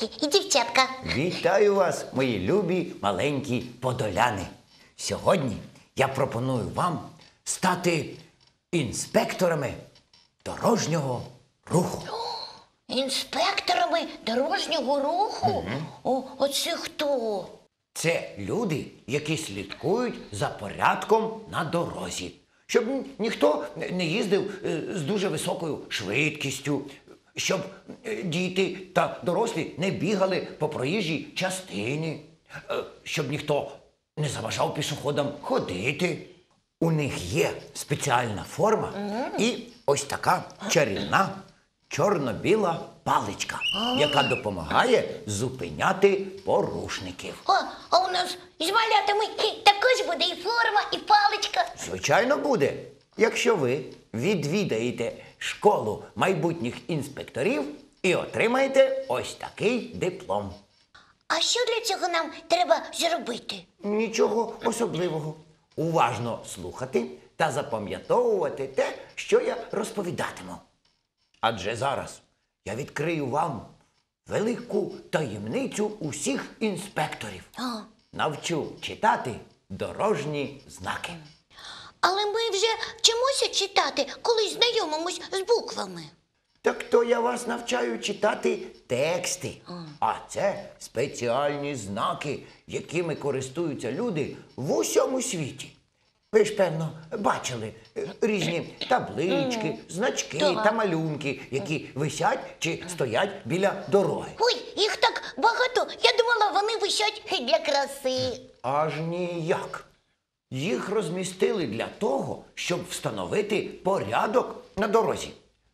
хлопчики і дівчатка. Вітаю вас, мої любі маленькі подоляни. Сьогодні я пропоную вам стати інспекторами дорожнього руху. Інспекторами дорожнього руху? О, оце хто? Це люди, які слідкують за порядком на дорозі, щоб ні- ніхто не їздив е, з дуже високою швидкістю, щоб е, діти та дорослі не бігали по проїжджій частині, е, щоб ніхто не заважав пішоходам ходити. У них є спеціальна форма і ось така чарівна чорно-біла паличка, яка допомагає зупиняти порушників. О, а у нас з малятами також буде і форма, і паличка. Звичайно, буде. Якщо ви відвідаєте школу майбутніх інспекторів і отримаєте ось такий диплом. А що для цього нам треба зробити? Нічого особливого. Уважно слухати та запам'ятовувати те, що я розповідатиму. Адже зараз я відкрию вам велику таємницю усіх інспекторів. Навчу читати дорожні знаки. Але ми вже вчимося читати, коли знайомимось з буквами. Так то я вас навчаю читати тексти. А це спеціальні знаки, якими користуються люди в усьому світі. Ви ж, певно, бачили е, різні таблички, значки Так. та малюнки, які висять чи стоять біля дороги. Ой, їх так багато. Я думала, вони висять для краси. Аж ніяк. Їх розмістили для того, щоб встановити порядок на дорозі.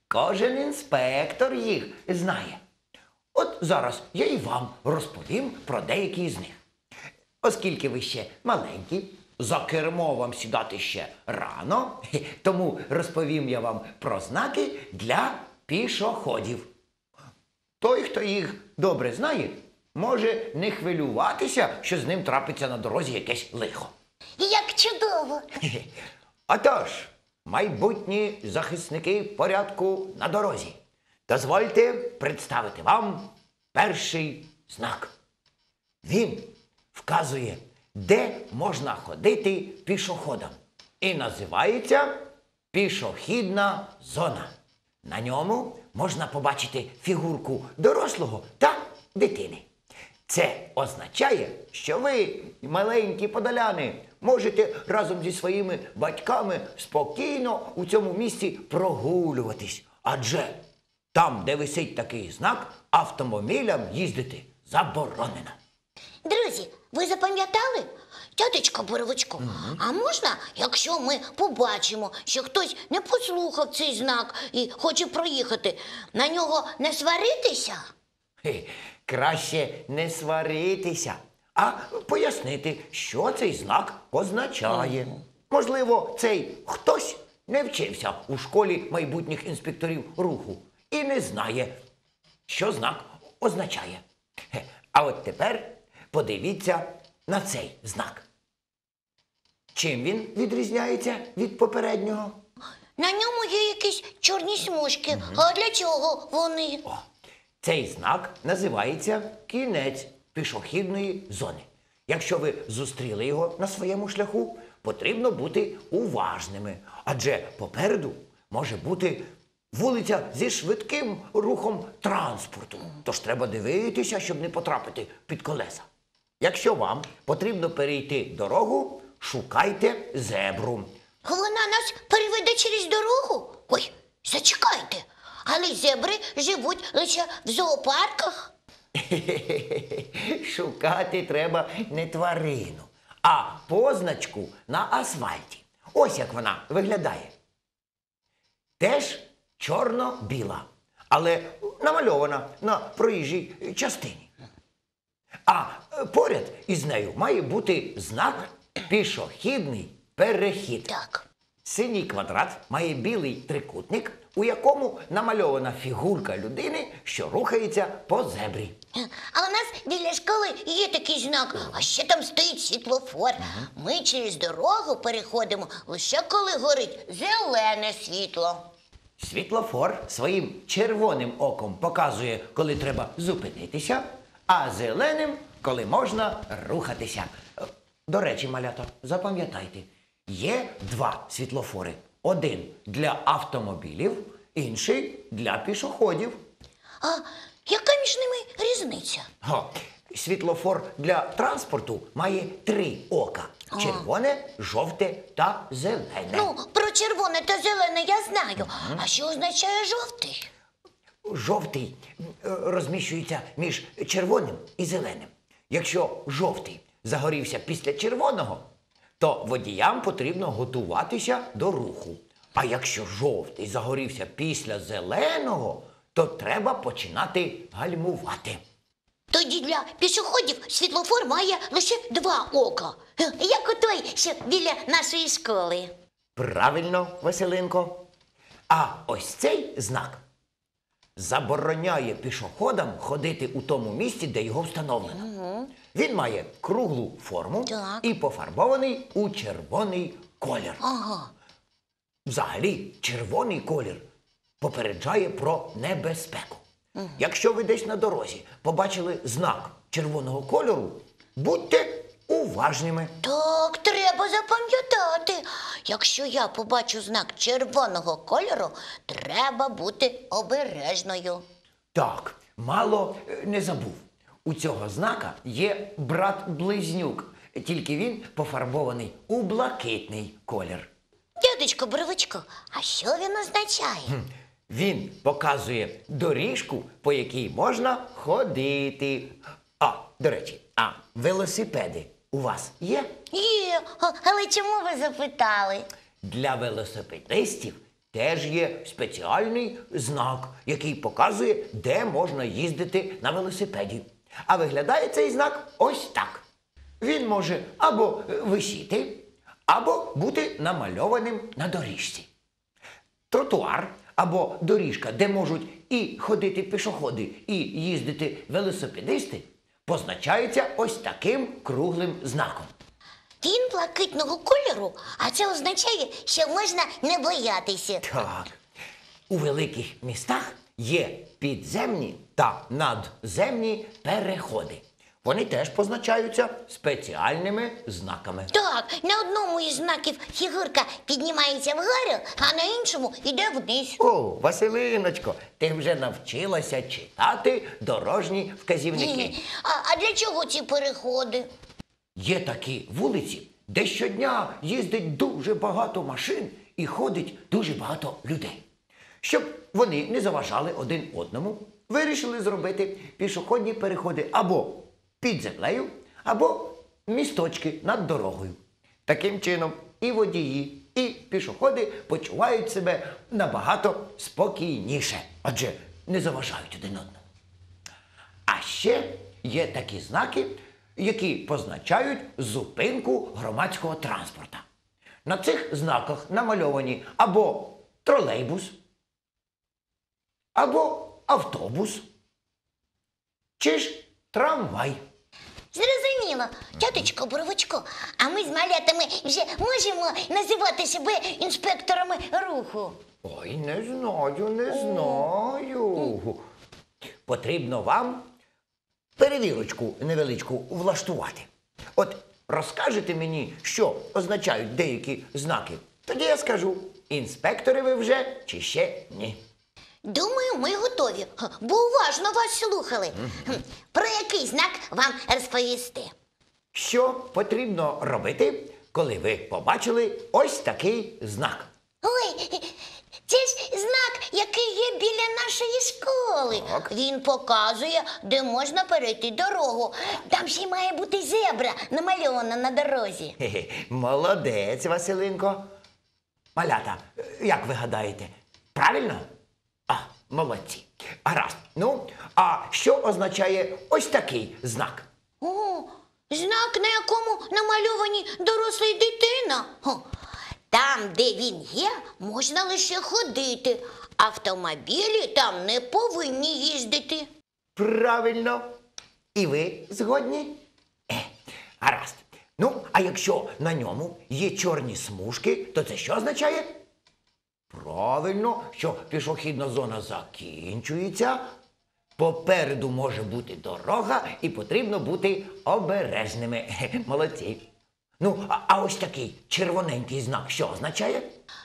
Кожен інспектор їх знає. От зараз я і вам розповім про деякі з них. Оскільки ви ще маленькі, за кермо вам сідати ще рано, тому розповім я вам про знаки для пішоходів. Той, хто їх добре знає, може не хвилюватися, що з ним трапиться на дорозі якесь лихо. Як чудово. Отож, майбутні захисники порядку на дорозі, дозвольте представити вам перший знак. Він вказує, де можна ходити пішоходам. І називається пішохідна зона. На ньому можна побачити фігурку дорослого та дитини. Це означає, що ви, маленькі подоляни, можете разом зі своїми батьками спокійно у цьому місці прогулюватись. Адже там, де висить такий знак, автомобілям їздити заборонено. Друзі, ви запам'ятали? Тятечко Боровичко, а можна, якщо ми побачимо, що хтось не послухав цей знак і хоче проїхати, на нього не сваритися? Хе, краще не сваритися, а пояснити, що цей знак означає. Можливо, цей хтось не вчився у школі майбутніх інспекторів руху і не знає, що знак означає. А от тепер подивіться на цей знак. Чим він відрізняється від попереднього? На ньому є якісь чорні смужки. А для чого вони? О, цей знак називається кінець пішохідної зони. Якщо ви зустріли його на своєму шляху, потрібно бути уважними, адже попереду може бути вулиця зі швидким рухом транспорту. Тож треба дивитися, щоб не потрапити під колеса. Якщо вам потрібно перейти дорогу, шукайте зебру. Вона нас переведе через дорогу? Ой, зачекайте. Але зебри живуть лише в зоопарках. Шукати треба не тварину, а позначку на асфальті. Ось як вона виглядає. Теж чорно-біла, але намальована на проїжджій частині. А поряд із нею має бути знак пішохідний перехід. Так. Синій квадрат має білий трикутник, у якому намальована фігурка людини, що рухається по зебрі. А у нас біля школи є такий знак, а ще там стоїть світлофор. Ми через дорогу переходимо лише коли горить зелене світло. Світлофор своїм червоним оком показує, коли треба зупинитися, а зеленим, коли можна рухатися. До речі, малята, запам'ятайте, є два світлофори: один для автомобілів, інший для пішоходів. А яка між ними різниця? Го. Світлофор для транспорту має три ока: червоне, жовте та зелене. Ну, про червоне та зелене я знаю. А що означає жовтий? Жовтий е, розміщується між червоним і зеленим. Якщо жовтий загорівся після червоного, то водіям потрібно готуватися до руху. А якщо жовтий загорівся після зеленого, то треба починати гальмувати. Тоді для пішоходів світлофор має лише два ока. Як у той, що біля нашої школи. Правильно, Василинко. А ось цей знак забороняє пішоходам ходити у тому місці, де його встановлено. Він має круглу форму Так. і пофарбований у червоний колір. Ага. Взагалі, червоний колір попереджає про небезпеку. Якщо ви десь на дорозі побачили знак червоного кольору, будьте уважними. Так, треба запам'ятати. Якщо я побачу знак червоного кольору, треба бути обережною. Так, мало е, не забув. У цього знака є брат-близнюк, тільки він пофарбований у блакитний колір. Дядечко Боровичко, а що він означає? Він показує доріжку, по якій можна ходити. А, до речі, а велосипеди у вас є? Є, але чому ви запитали? Для велосипедистів теж є спеціальний знак, який показує, де можна їздити на велосипеді. А виглядає цей знак ось так. Він може або висіти, або бути намальованим на доріжці. Тротуар або доріжка, де можуть і ходити пішоходи, і їздити велосипедисти, позначається ось таким круглим знаком. Він блакитного кольору, а це означає, що можна не боятися. Так. У великих містах є підземні та надземні переходи. Вони теж позначаються спеціальними знаками. Так, на одному із знаків фігурка піднімається вгору, а на іншому йде вниз. О, Василиночко, ти вже навчилася читати дорожні вказівники. А, а для чого ці переходи? Є такі вулиці, де щодня їздить дуже багато машин і ходить дуже багато людей. Щоб вони не заважали один одному, вирішили зробити пішохідні переходи або під землею, або місточки над дорогою. Таким чином, і водії, і пішоходи почувають себе набагато спокійніше, адже не заважають один одному. А ще є такі знаки, які позначають зупинку громадського транспорта. На цих знаках намальовані або тролейбус, або автобус, чи ж трамвай. Зрозуміло, тяточко Боровичко, а ми з малятами вже можемо називати себе інспекторами руху. Ой, не знаю, не знаю. Потрібно вам перевірочку невеличку влаштувати. От розкажете мені, що означають деякі знаки. Тоді я скажу, інспектори ви вже чи ще ні. Думаю, ми готові, бо уважно вас слухали. Про який знак вам розповісти? Що потрібно робити, коли ви побачили ось такий знак? Ой, це ж знак, який є біля нашої школи. Так. Він показує, де можна перейти дорогу. Там ще має бути зебра намальована на дорозі. Хе-хе, молодець, Василинко. Малята, як ви гадаєте, правильно? Молодці. Гаразд. Ну, а що означає ось такий знак? О, знак, на якому намальовані доросла й дитина. О, там, де він є, можна лише ходити. Автомобілі там не повинні їздити. Правильно. І ви згодні? Е, гаразд. Ну, а якщо на ньому є чорні смужки, то це що означає? Правильно, що пішохідна зона закінчується. Попереду може бути дорога і потрібно бути обережними. Молодці. Ну, а, а ось такий червоненький знак що означає?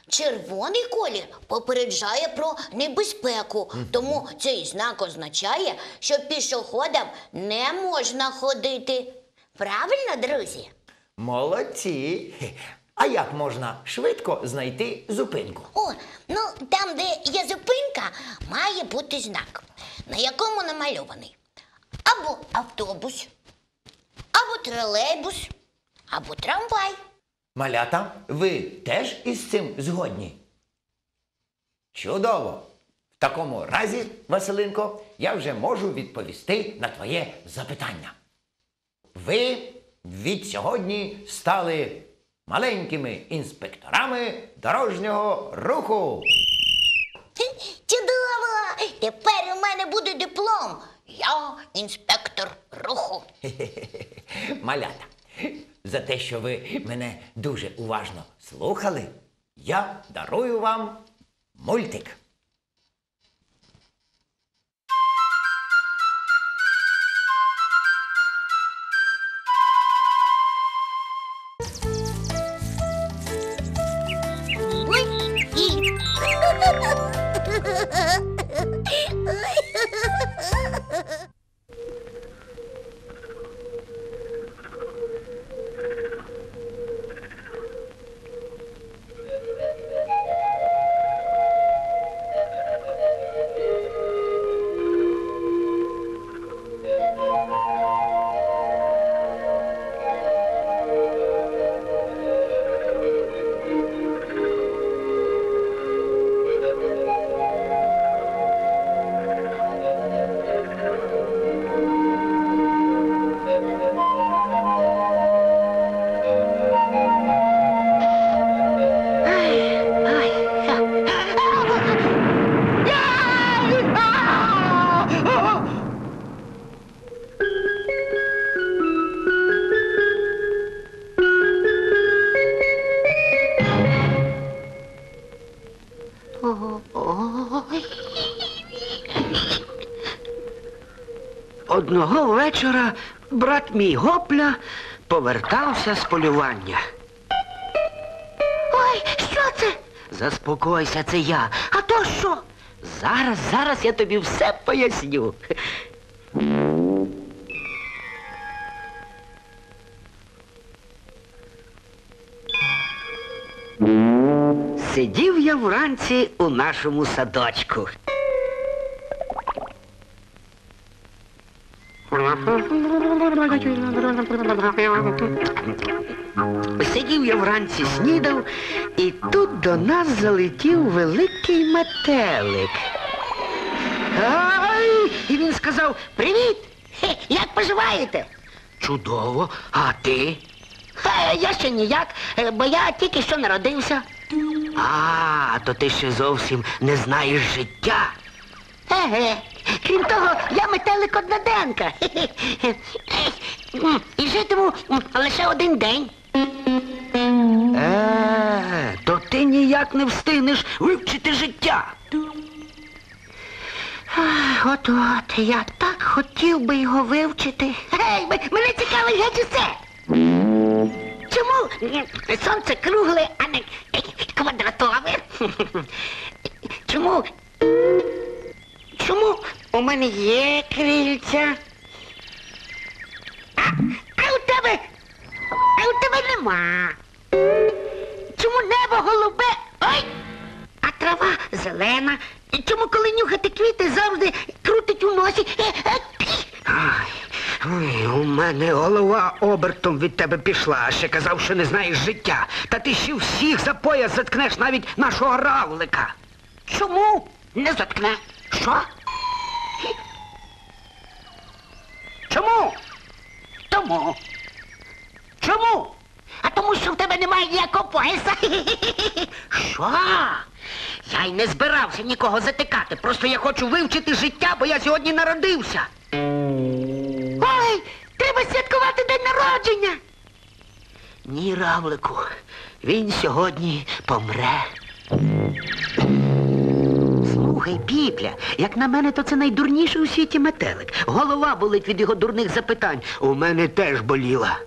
Червоний колір попереджає про небезпеку, тому цей знак означає, що пішоходам не можна ходити. Правильно, друзі? Молодці. А як можна швидко знайти зупинку? О, ну там, де є зупинка, має бути знак, на якому намальований або автобус, або тролейбус, або трамвай. Малята, ви теж із цим згодні? Чудово! В такому разі, Василинко, я вже можу відповісти на твоє запитання. Ви від сьогодні стали маленькими інспекторами дорожнього руху. Чудово! Тепер у мене буде диплом. Я інспектор руху. Малята, за те, що ви мене дуже уважно слухали, я дарую вам мультик. Одного вечора брат мій Гопля повертався з полювання. Ой, що це? Заспокойся, це я. А то що? Зараз, зараз я тобі все поясню. Сидів я вранці у нашому садочку. Сидів я вранці снідав, і тут до нас залетів великий метелик. Ай! І він сказав Привіт! Хе, як поживаєте? Чудово, а ти? Е, я ще ніяк, е, бо я тільки що народився. А, то ти ще зовсім не знаєш життя. Еге. Крім того, я метелик одноденка. І житиму лише один день. Е, то ти ніяк не встигнеш вивчити життя. От от, я так хотів би його вивчити. Гей, мене цікавить геть усе. Чому сонце кругле, а не квадратове? Чому? Чому у мене є крильця? А, а у тебе? А у тебе нема. Чому небо голубе? Ой! А трава зелена. І Чому, коли нюхати квіти, завжди крутить у носі? Е, е, ой, у мене голова обертом від тебе пішла, а ще казав, що не знаєш життя. Та ти ще всіх за пояс заткнеш навіть нашого равлика. Чому не заткне? Що? Чому? Тому. Чому? А тому, що в тебе немає ніякого пояса. Що? Я й не збирався нікого затикати. Просто я хочу вивчити життя, бо я сьогодні народився. Ой, треба святкувати день народження. Ні, равлику, він сьогодні помре. Піпля, як на мене, то це найдурніший у світі метелик. Голова болить від його дурних запитань. У мене теж боліла.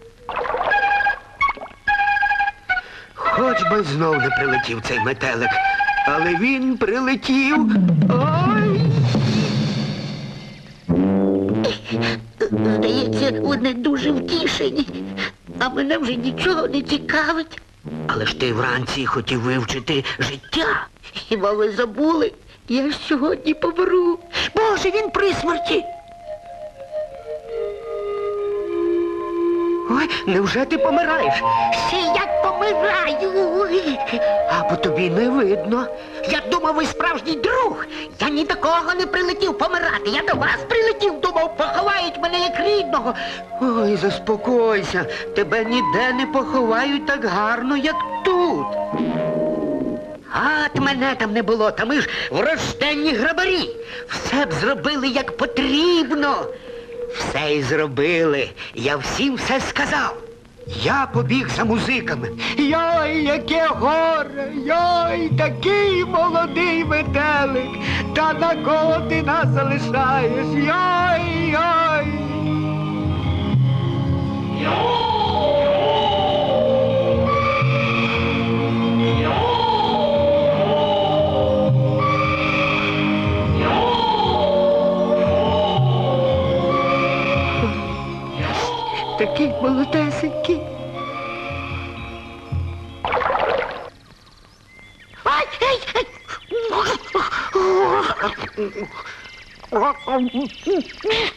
Хоч би знов не прилетів цей метелик. Але він прилетів. Ой! Здається, вони дуже втішені, а мене вже нічого не цікавить. Але ж ти вранці хотів вивчити життя. Хіба ви забули? Я сьогодні помру. Боже, він при смерті. Ой, невже ти помираєш? Ще як помираю. А по тобі не видно. Я думав, ви справжній друг. Я ні до кого не прилетів помирати. Я до вас прилетів, думав, поховають мене як рідного. Ой, заспокойся. Тебе ніде не поховають так гарно, як тут. От мене там не було, та ми ж врожденні грабарі. Все б зробили як потрібно. Все й зробили. Я всім все сказав. Я побіг за музиками. Йой, яке горе! Йой, такий молодий метелик! Та на кого ти нас залишаєш? Йой, йой! Такий молодесенький. Ай, ай, ай. Егей!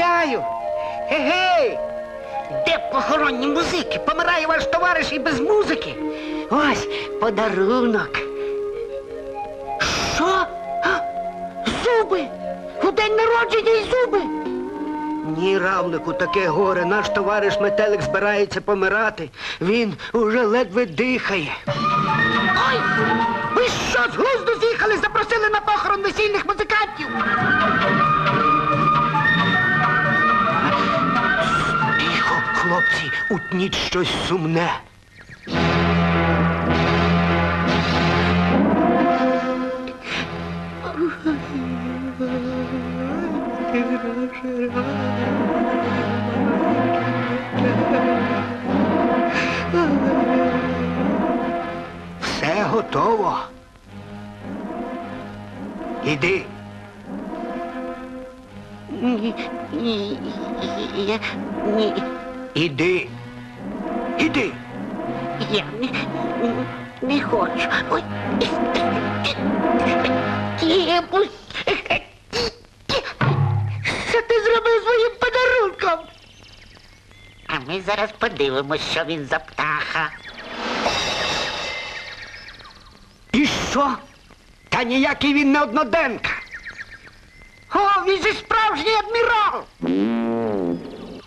Поздоровляю! Егей! Де похоронні музики? Помирає ваш товариш і без музики. Ось подарунок. Що? А, Зуби! У день народження і зуби! Ні, равлику, таке горе. Наш товариш метелик збирається помирати. Він уже ледве дихає. Ой! Ви що, з глузду з'їхали, запросили на похорон весільних музикантів? Хлопці, утніть щось сумне. Все готово. Іди. Ні, ні, я, ні, Іди. Іди. я не, не хочу. Ой. Що ти зробив своїм подарунком? А ми зараз подивимось, що він за птаха. І що? Та ніякий він не одноденка. О, він же справжній адмірал!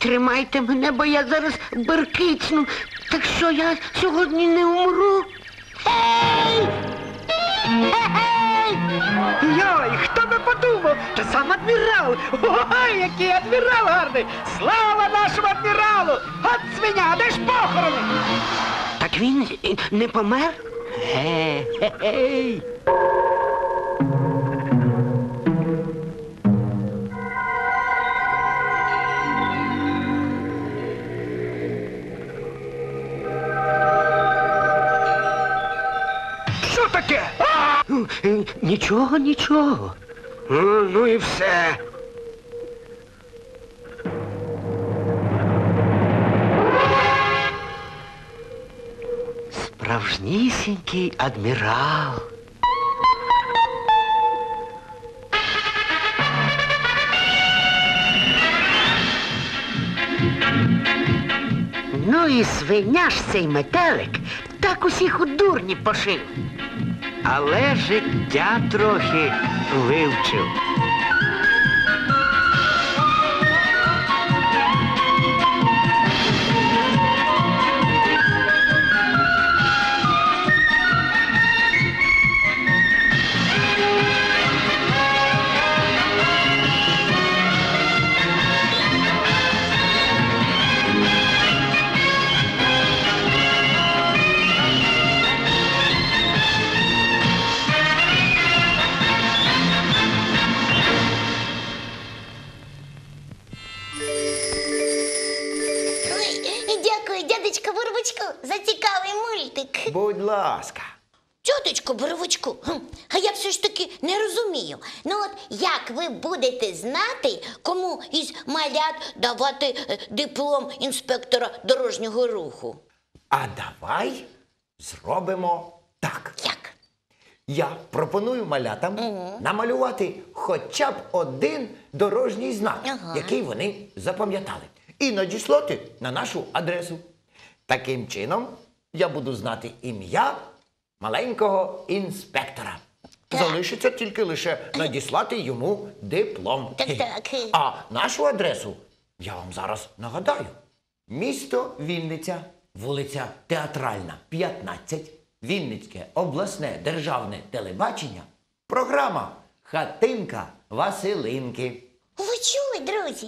Тримайте мене, бо я зараз беркицну, так що я сьогодні не умру. Ей! Ей! Йой, хто би подумав? Це сам адмірал. Ой, який адмірал гарний! Слава нашому адміралу! От свиня, де ж похорони? Так він е, не помер? Ге-ге-гей. Що Нічого, нічого. Ну, ну і все. Справжнісінький адмірал. Ну і свиня ж цей метелик так усіх у дурні пошив. Але життя трохи вивчив. Тьоточко Боровичку, а я все ж таки не розумію. Ну от як ви будете знати, кому із малят давати е, диплом інспектора дорожнього руху? А давай зробимо так. Як? Я пропоную малятам намалювати хоча б один дорожній знак, Ага. який вони запам'ятали, і надіслати на нашу адресу. Таким чином я буду знати ім'я маленького інспектора. Так. Залишиться тільки лише надіслати йому диплом. Так, так. А нашу адресу я вам зараз нагадаю: місто Вінниця, вулиця Театральна, 15, Вінницьке обласне державне телебачення, програма Хатинка Василинки. Ви чули, друзі?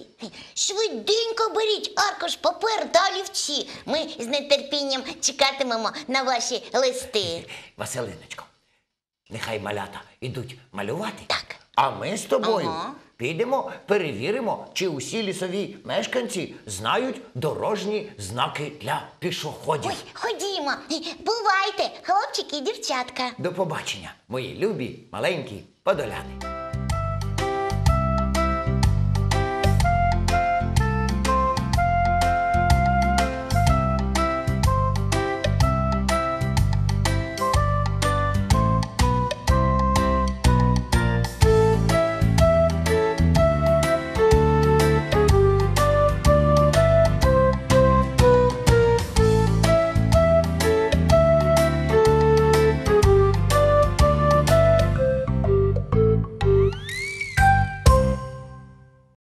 Швиденько беріть аркуш папер та олівці. Ми з нетерпінням чекатимемо на ваші листи. Василиночко, нехай малята ідуть малювати. Так. А ми з тобою Ага. підемо, перевіримо, чи усі лісові мешканці знають дорожні знаки для пішоходів. Ой, ходімо. Бувайте, хлопчики і дівчатка. До побачення, мої любі маленькі подоляни.